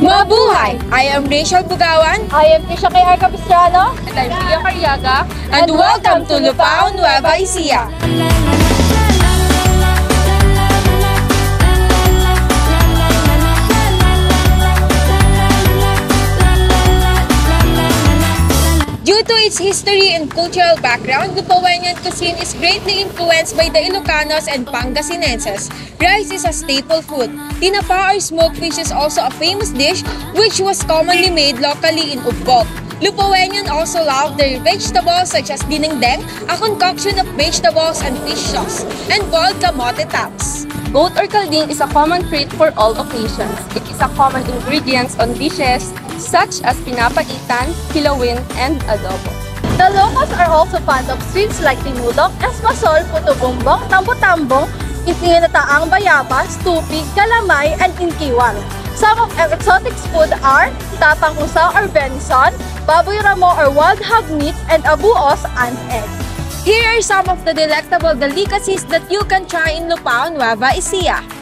Hi, I am Rachel Bugawan I am Kisha K.R. Capistrano. And I'm Pia Cariaga. and welcome to Lupao Nueva Ecija. Its history and cultural background, Lupawenyan cuisine is greatly influenced by the Ilocanos and Pangasinenses. Rice is a staple food. Tinapa or smoked fish is also a famous dish which was commonly made locally in Ubbog. Lupawenyan also love their vegetables such as dinengdeng, a concoction of vegetables and fish sauce, and boiled kamote tops. Goat or kalding is a common treat for all occasions. It is a common ingredient on dishes such as pinapaitan, kilawin, and adobo. The locals are also fond of sweets like tinulok, esmasol, puto bumbong, tambo-tambong, itinataang bayabas, tupig, kalamay, and inkiwal. Some of exotic food are tatang usa or venison, baboy ramo or wild hog meat, and abuos and egg. Here are some of the delectable delicacies that you can try in Lupao Nueva Ecija.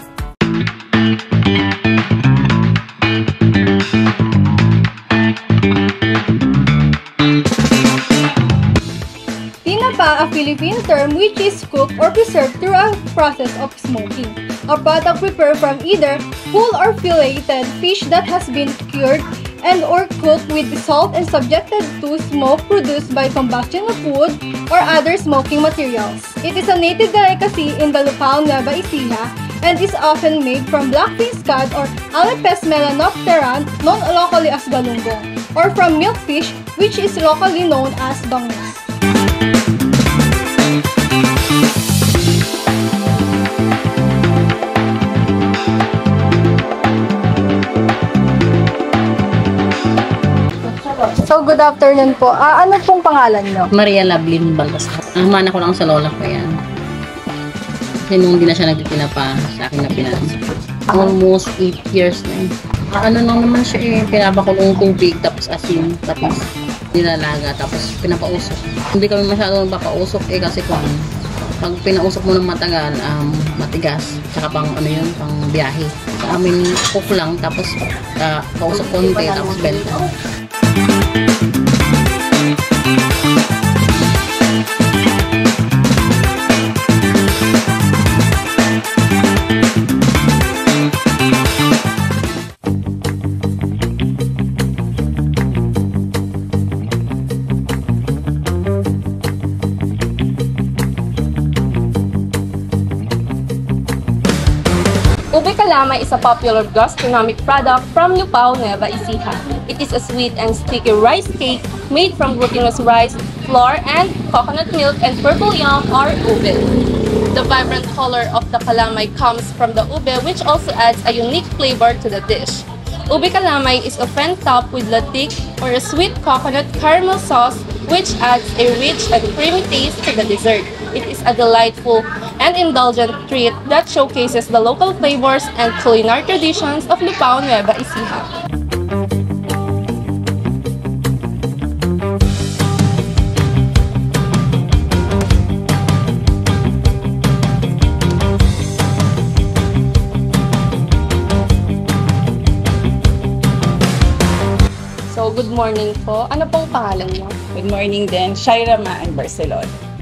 A Philippine term which is cooked or preserved through a process of smoking. A product prepared from either whole or filleted fish that has been cured and or cooked with salt and subjected to smoke produced by combustion of wood or other smoking materials. It is a native delicacy in the Lupao Nueva Ecija and is often made from blackfin scad or Alepes melanoptera, known locally as galunggong, or from milkfish, which is locally known as bangus. Good afternoon po. Ah, ano pong pangalan nyo? Maria Lablin Balas. Ang mana ko lang sa lola ko yan. Kasi nung hindi na siya nagtitinapa sa akin na pinas. Almost 8 years na eh. Ah, Ano lang naman siya eh, pinapakulong tubig, tapos asin, tapos nilalaga, tapos pinapausok. Hindi kami masyadong papausok eh kasi kung pag pinausok mo ng matagal, um, matigas. Tsaka pang ano yun, pang biyahe. Sa amin, cook lang, tapos uh, pausok konti, tapos benta. Kalamay is a popular gastronomic product from Lupao, Nueva Ecija. It is a sweet and sticky rice cake made from glutinous rice, flour, and coconut milk and purple yam or ube. The vibrant color of the kalamay comes from the ube which also adds a unique flavor to the dish. Ube kalamay is often topped with latik or a sweet coconut caramel sauce which adds a rich and creamy taste to the dessert. It is a delightful and indulgent treat that showcases the local flavors and culinary traditions of Lupao, Nueva Ecija. So, good morning po. Ano pong pangalan mo? Good morning din. Shaira Maan, Barcelona.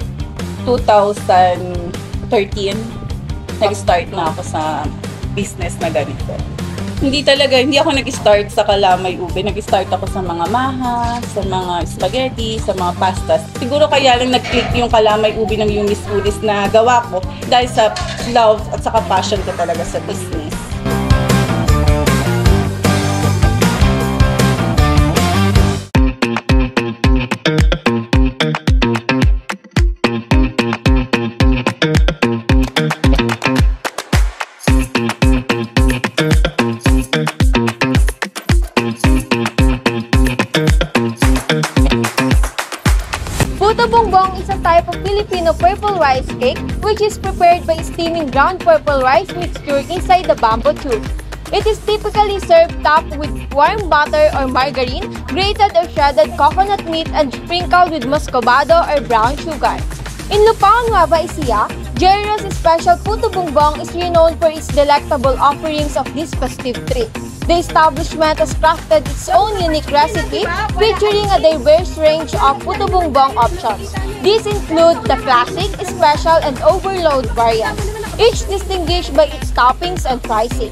2013, nag-start na ako sa business na ganito. Hindi talaga, hindi ako nag-start sa kalamay ube. Nag-start ako sa mga maha, sa mga spaghetti, sa mga pastas. Siguro kaya lang nag-click yung kalamay ube ng Yumis Udis na gawa ko dahil sa love at saka passion ko talaga sa business. Is a type of Filipino purple rice cake which is prepared by steaming ground purple rice mixture inside the bamboo tube. It is typically served topped with warm butter or margarine, grated or shredded coconut meat, and sprinkled with muscovado or brown sugar. In Lupao, Nueva Ecija, Jerry's special puto bumbong is renowned for its delectable offerings of this festive treats. The establishment has crafted its own unique recipe featuring a diverse range of puto bumbong options. These include the classic, special, and overload variants, each distinguished by its toppings and pricing.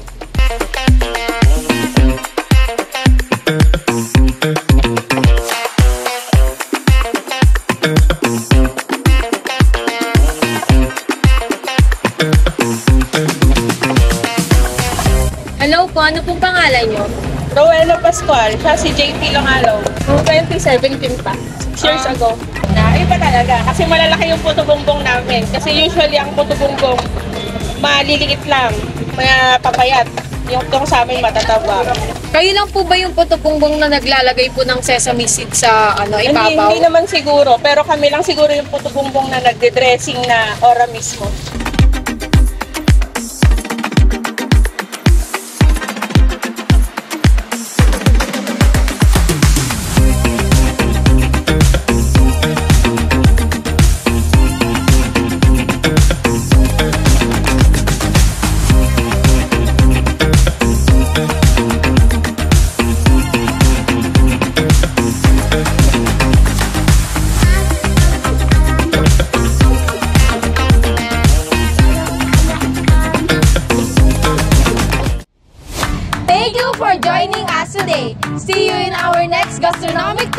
Pong pangalan niyo? Rowena Pascual, siya si JP Longalo. 2017 pa, 6 years ago. Na, iba talaga. Kasi malalaki yung puto bumbong namin. Kasi usually ang puto bumbong, maliliit lang, mga papayat. Yung tong sa amin matataba. Kayo lang po ba yung puto bumbong na naglalagay po ng sesame seed sa ano, Hindi, ibabaw? hindi naman siguro, pero kami lang siguro yung puto bumbong na nagde-dressing na ora mismo. Thank you for joining us today. See you in our next gastronomic!